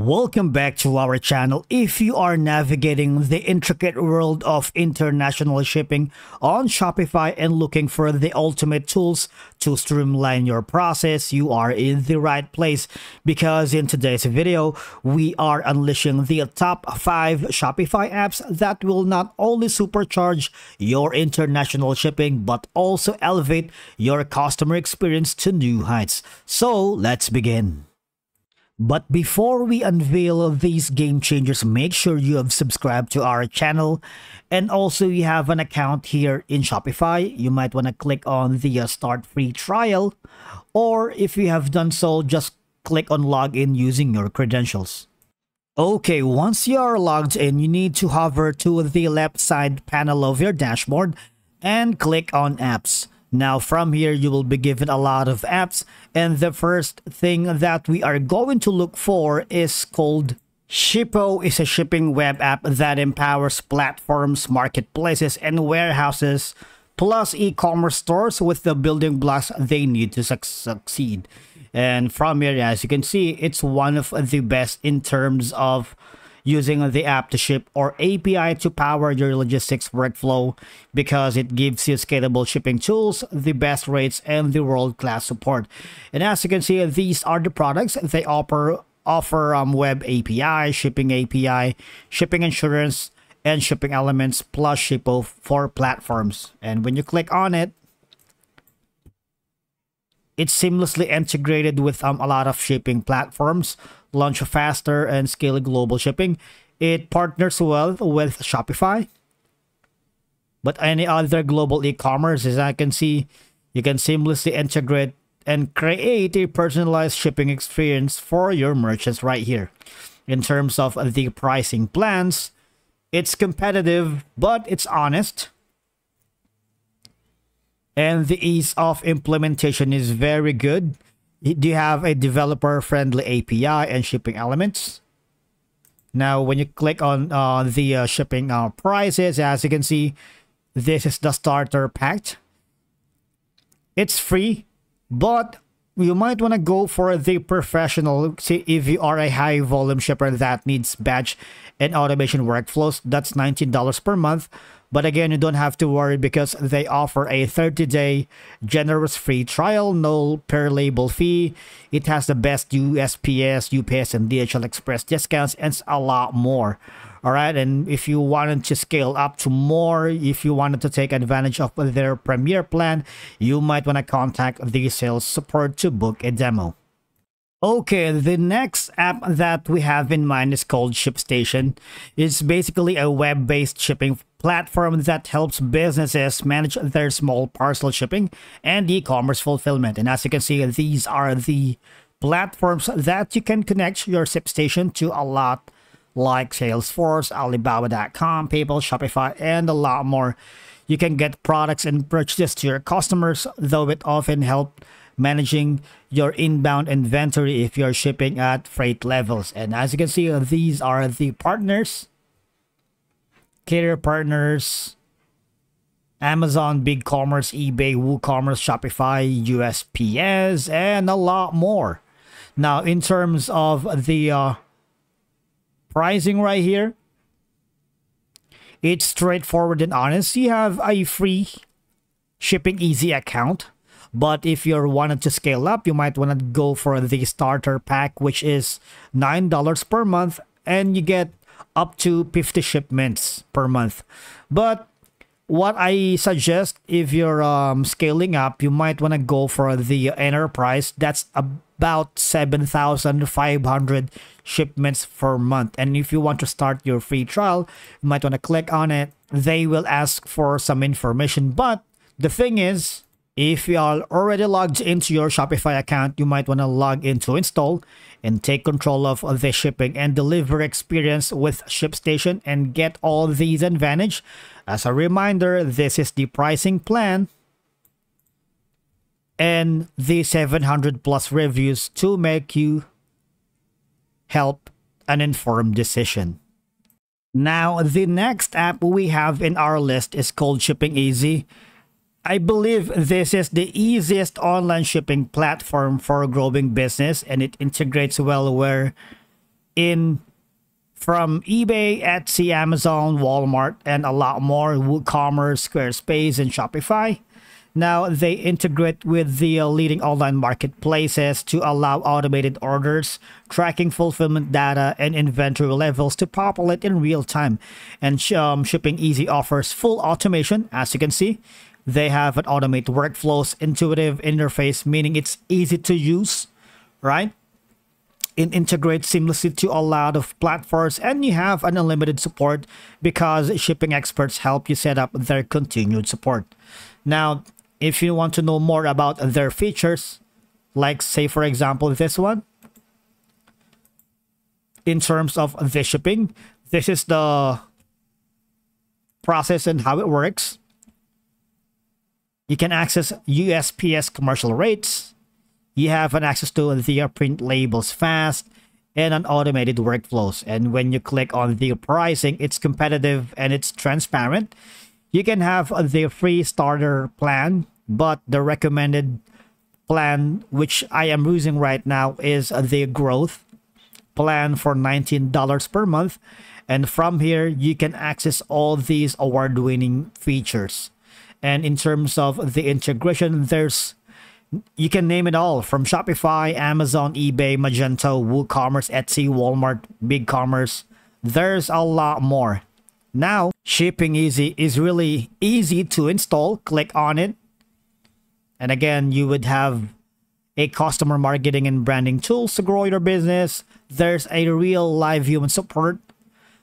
Welcome back to our channel. If you are navigating the intricate world of international shipping on Shopify and looking for the ultimate tools to streamline your process, you are in the right place because in today's video, we are unleashing the top 5 Shopify apps that will not only supercharge your international shipping but also elevate your customer experience to new heights. So let's begin. But before we unveil these game changers, make sure you have subscribed to our channel and also you have an account here in Shopify. You might want to click on the uh, start free trial or if you have done so, just click on login using your credentials. Okay, once you are logged in, you need to hover to the left side panel of your dashboard and click on apps. Now from here, you will be given a lot of apps and the first thing that we are going to look for is called Shippo is a shipping web app that empowers platforms, marketplaces, and warehouses plus e-commerce stores with the building blocks they need to su succeed. And from here, as you can see, it's one of the best in terms of using the app to ship or API to power your logistics workflow because it gives you scalable shipping tools, the best rates, and the world-class support. And as you can see, these are the products they offer offer um, web API, shipping API, shipping insurance, and shipping elements plus Shippo for platforms. And when you click on it, it's seamlessly integrated with um, a lot of shipping platforms launch faster and scale global shipping. It partners well with Shopify. But any other global e-commerce, as I can see, you can seamlessly integrate and create a personalized shipping experience for your merchants right here. In terms of the pricing plans, it's competitive, but it's honest. And the ease of implementation is very good do you have a developer-friendly API and shipping elements? Now, when you click on uh, the uh, shipping uh, prices, as you can see, this is the starter pack. It's free, but you might want to go for the professional. See, if you are a high volume shipper that needs batch and automation workflows, that's $19 per month. But again, you don't have to worry because they offer a 30-day generous free trial, no per label fee. It has the best USPS, UPS, and DHL Express discounts, and a lot more. All right, and if you wanted to scale up to more, if you wanted to take advantage of their premier plan, you might want to contact the sales support to book a demo. Okay, the next app that we have in mind is called ShipStation. It's basically a web-based shipping platform that helps businesses manage their small parcel shipping and e-commerce fulfillment. And as you can see, these are the platforms that you can connect your ShipStation to a lot like Salesforce, Alibaba.com, PayPal, Shopify, and a lot more. You can get products and purchases to your customers, though it often helps managing your inbound inventory if you're shipping at freight levels. And as you can see, these are the partners, carrier partners, Amazon, BigCommerce, eBay, WooCommerce, Shopify, USPS, and a lot more. Now, in terms of the uh, pricing right here, it's straightforward and honest. You have a free shipping easy account but if you're wanted to scale up, you might want to go for the starter pack, which is $9 per month, and you get up to 50 shipments per month. But what I suggest if you're um, scaling up, you might want to go for the enterprise. That's about 7,500 shipments per month. And if you want to start your free trial, you might want to click on it. They will ask for some information. But the thing is, if you are already logged into your Shopify account, you might want to log in to install and take control of the shipping and delivery experience with ShipStation and get all these advantage. As a reminder, this is the pricing plan and the 700 plus reviews to make you help an informed decision. Now, the next app we have in our list is called Shipping Easy. I believe this is the easiest online shipping platform for growing business and it integrates well where in from eBay, Etsy, Amazon, Walmart, and a lot more, WooCommerce, Squarespace, and Shopify. Now, they integrate with the leading online marketplaces to allow automated orders, tracking fulfillment data, and inventory levels to populate in real time. And um, Shipping Easy offers full automation, as you can see. They have an automated workflows, intuitive interface, meaning it's easy to use, right? it integrates seamlessly to a lot of platforms and you have an unlimited support because shipping experts help you set up their continued support. Now, if you want to know more about their features, like say for example this one, in terms of the shipping, this is the process and how it works. You can access USPS commercial rates, you have an access to the print labels fast and an automated workflows. And when you click on the pricing, it's competitive and it's transparent. You can have the free starter plan, but the recommended plan, which I am using right now, is the growth plan for $19 per month. And from here, you can access all these award-winning features. And in terms of the integration, there's you can name it all from Shopify, Amazon, eBay, Magento, WooCommerce, Etsy, Walmart, BigCommerce. There's a lot more. Now, Shipping Easy is really easy to install. Click on it. And again, you would have a customer marketing and branding tools to grow your business. There's a real live human support.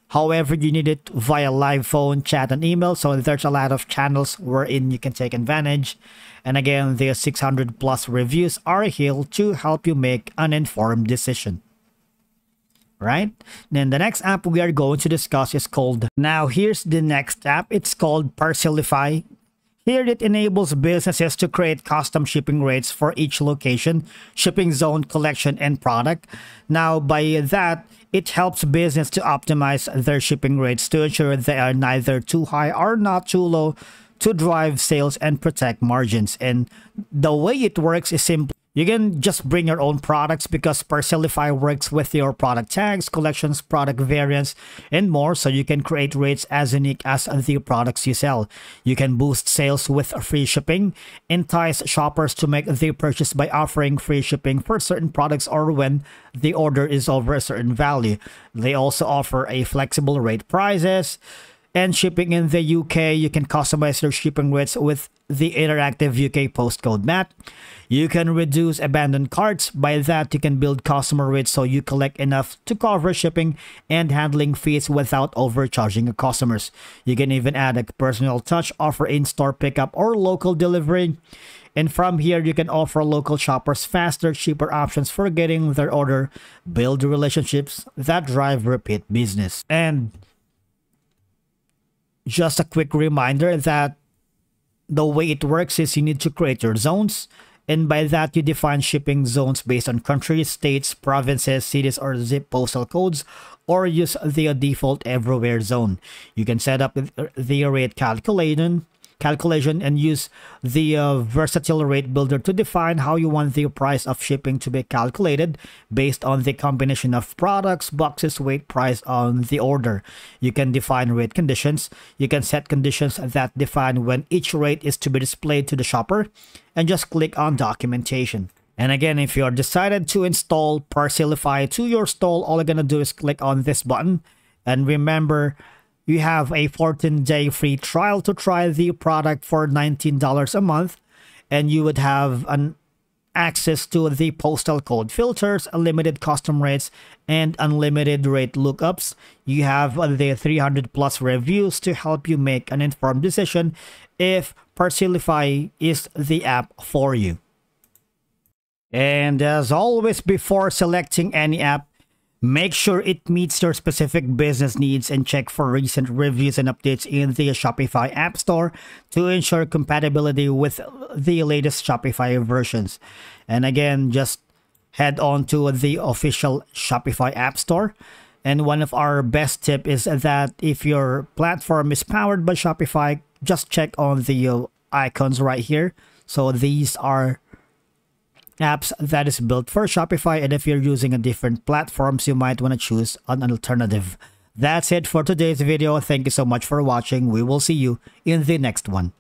However, you need it via live phone, chat, and email. So there's a lot of channels wherein you can take advantage. And again, the 600 plus reviews are here to help you make an informed decision. Right? Then the next app we are going to discuss is called, now here's the next app. It's called Parcelify. Here it enables businesses to create custom shipping rates for each location, shipping zone, collection, and product. Now by that, it helps business to optimize their shipping rates to ensure they are neither too high or not too low to drive sales and protect margins. And the way it works is simple. You can just bring your own products because Parcelify works with your product tags, collections, product variants, and more so you can create rates as unique as the products you sell. You can boost sales with free shipping, entice shoppers to make the purchase by offering free shipping for certain products or when the order is over a certain value. They also offer a flexible rate prices, and shipping in the UK, you can customize your shipping rates with the interactive UK postcode map. You can reduce abandoned carts. By that, you can build customer rates so you collect enough to cover shipping and handling fees without overcharging your customers. You can even add a personal touch, offer in-store pickup or local delivery. And from here, you can offer local shoppers faster, cheaper options for getting their order, build relationships that drive repeat business. And just a quick reminder that the way it works is you need to create your zones and by that you define shipping zones based on countries, states, provinces, cities, or zip postal codes or use the default everywhere zone. You can set up the rate calculation calculation and use the uh, versatile rate builder to define how you want the price of shipping to be calculated based on the combination of products, boxes, weight, price on the order. You can define rate conditions. You can set conditions that define when each rate is to be displayed to the shopper and just click on documentation. And again, if you're decided to install Parcelify to your stall, all you're gonna do is click on this button. And remember, you have a 14-day free trial to try the product for $19 a month, and you would have an access to the postal code filters, unlimited custom rates, and unlimited rate lookups. You have the 300 plus reviews to help you make an informed decision if Parcelify is the app for you. And as always, before selecting any app, Make sure it meets your specific business needs and check for recent reviews and updates in the Shopify App Store to ensure compatibility with the latest Shopify versions. And again, just head on to the official Shopify App Store. And one of our best tip is that if your platform is powered by Shopify, just check on the icons right here. So these are apps that is built for Shopify and if you're using a different platforms, you might want to choose an alternative. That's it for today's video. Thank you so much for watching. We will see you in the next one.